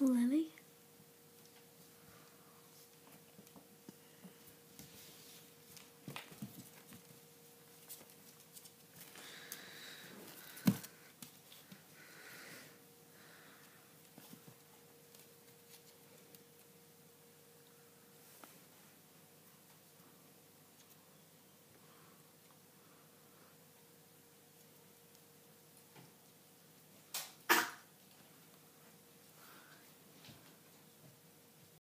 Lily?